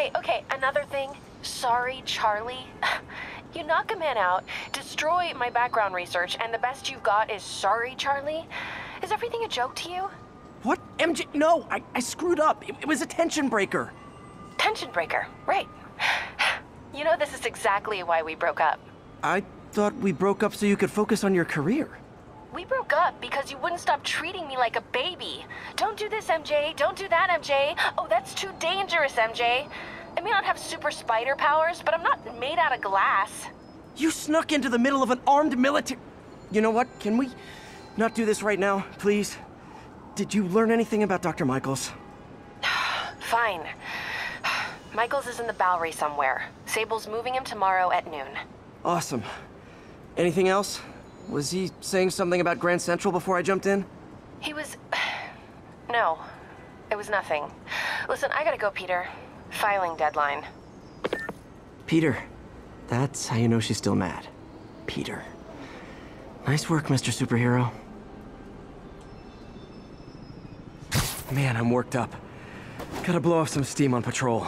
Hey, okay, another thing. Sorry, Charlie. You knock a man out, destroy my background research, and the best you've got is sorry, Charlie? Is everything a joke to you? What? MJ? No, I, I screwed up. It, it was a tension breaker. Tension breaker, right. You know, this is exactly why we broke up. I thought we broke up so you could focus on your career. We broke up because you wouldn't stop treating me like a baby. Don't do this, MJ. Don't do that, MJ. Oh, that's too dangerous, MJ. I may not have super spider powers, but I'm not made out of glass. You snuck into the middle of an armed military. You know what? Can we not do this right now, please? Did you learn anything about Dr. Michaels? Fine. Michaels is in the Bowery somewhere. Sable's moving him tomorrow at noon. Awesome. Anything else? Was he saying something about Grand Central before I jumped in? He was. No, it was nothing. Listen, I gotta go, Peter. Filing deadline. Peter. That's how you know she's still mad. Peter. Nice work, Mr. Superhero. Man, I'm worked up. Gotta blow off some steam on patrol.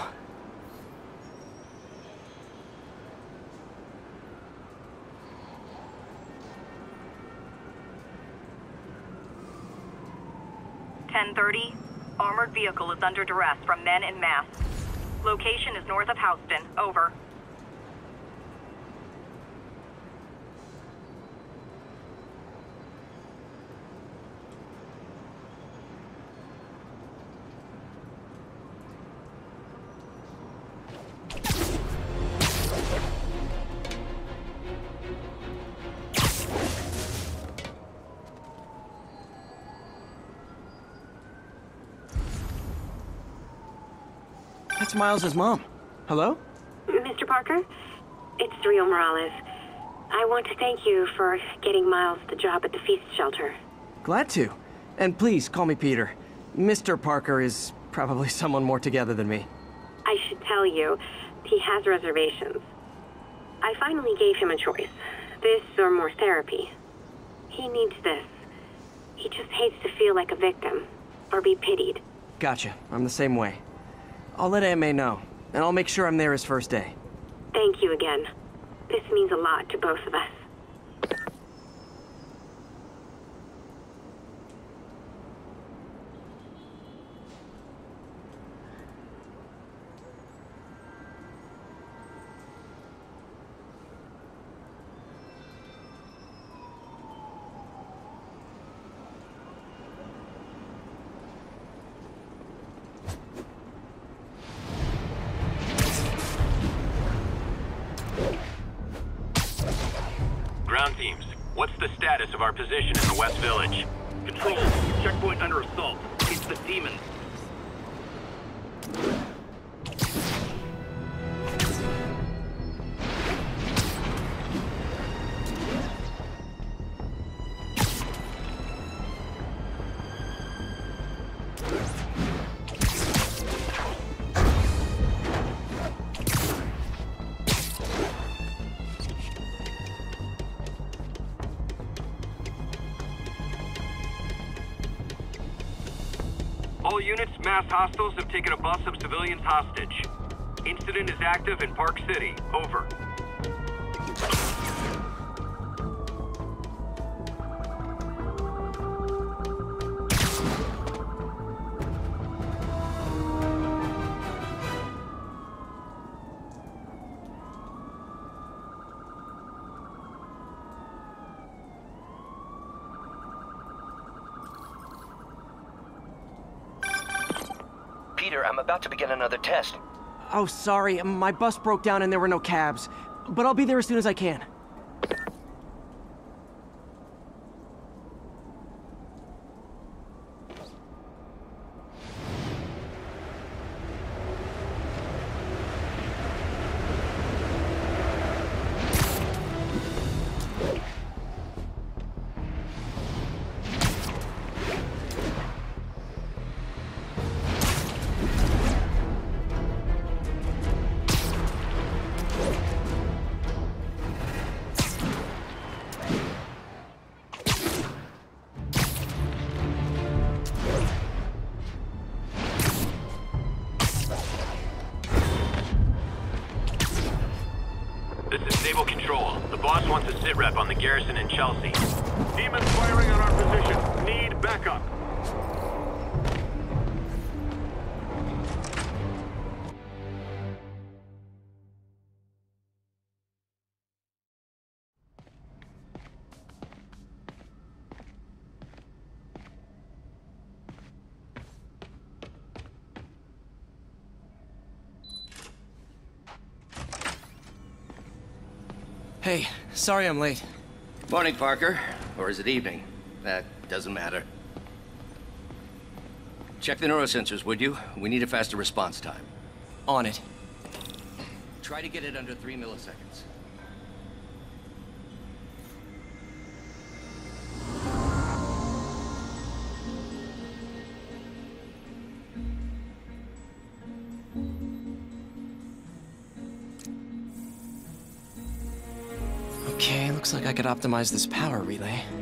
Ten thirty. Armored vehicle is under duress from men in masks. Location is north of Houston. Over. That's Miles' mom. Hello? Mr. Parker, it's Rio Morales. I want to thank you for getting Miles the job at the feast shelter. Glad to. And please call me Peter. Mr. Parker is probably someone more together than me. I should tell you, he has reservations. I finally gave him a choice this or more therapy. He needs this. He just hates to feel like a victim or be pitied. Gotcha. I'm the same way. I'll let May know, and I'll make sure I'm there his first day. Thank you again. This means a lot to both of us. Ground teams, what's the status of our position in the West Village? Control, checkpoint under assault. It's the demons. Hostiles have taken a bus of civilians hostage. Incident is active in Park City. Over. About to begin another test. Oh, sorry. My bus broke down and there were no cabs. But I'll be there as soon as I can. This is Sable Control. The boss wants a sit rep on the garrison in Chelsea. Demons firing on our position. Need backup. Sorry I'm late. Morning, Parker. Or is it evening? That doesn't matter. Check the neurosensors, would you? We need a faster response time. On it. Try to get it under three milliseconds. I could optimize this power relay.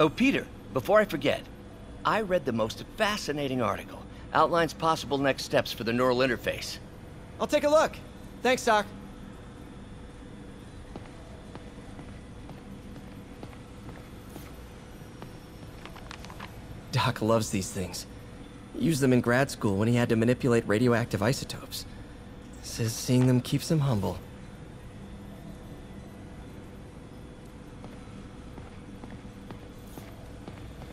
Oh, Peter, before I forget, I read the most fascinating article. Outlines possible next steps for the neural interface. I'll take a look. Thanks, Doc. Doc loves these things. He used them in grad school when he had to manipulate radioactive isotopes. Says seeing them keeps him humble.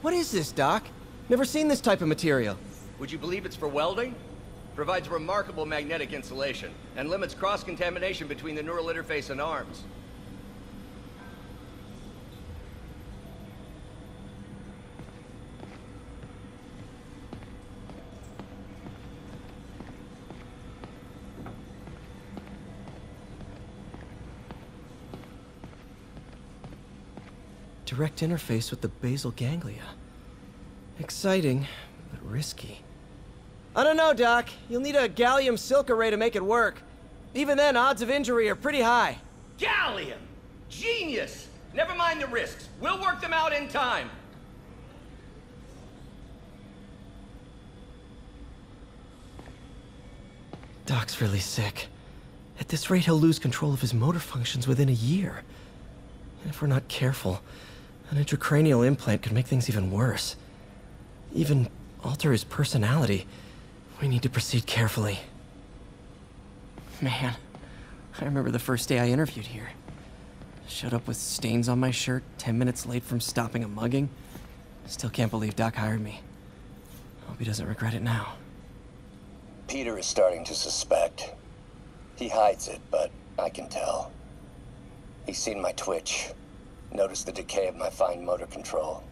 What is this, Doc? Never seen this type of material. Would you believe it's for welding? Provides remarkable magnetic insulation and limits cross-contamination between the neural interface and arms. Direct interface with the basal ganglia. Exciting, but risky. I don't know, Doc. You'll need a gallium silk array to make it work. Even then, odds of injury are pretty high. Gallium! Genius! Never mind the risks. We'll work them out in time. Doc's really sick. At this rate, he'll lose control of his motor functions within a year. And if we're not careful, an intracranial implant could make things even worse. Even alter his personality. We need to proceed carefully. Man, I remember the first day I interviewed here. Showed up with stains on my shirt, 10 minutes late from stopping a mugging. Still can't believe Doc hired me. Hope he doesn't regret it now. Peter is starting to suspect. He hides it, but I can tell. He's seen my twitch, noticed the decay of my fine motor control.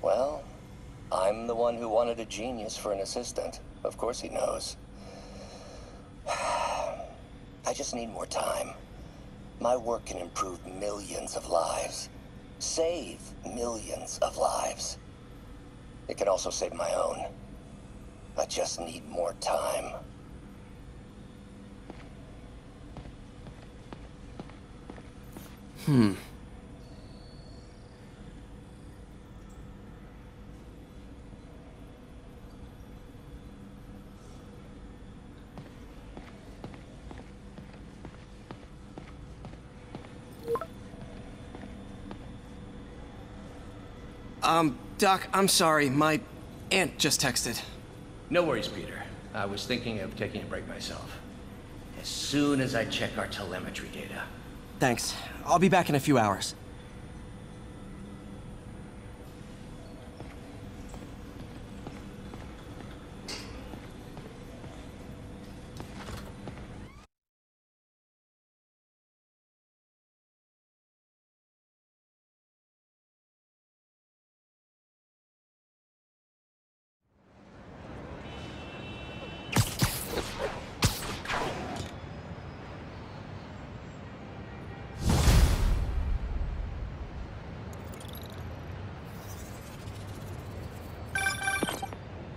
Well, I'm the one who wanted a genius for an assistant. Of course he knows. I just need more time. My work can improve millions of lives. Save millions of lives. It can also save my own. I just need more time. Hmm. Um, Doc, I'm sorry. My aunt just texted. No worries, Peter. I was thinking of taking a break myself. As soon as I check our telemetry data. Thanks. I'll be back in a few hours.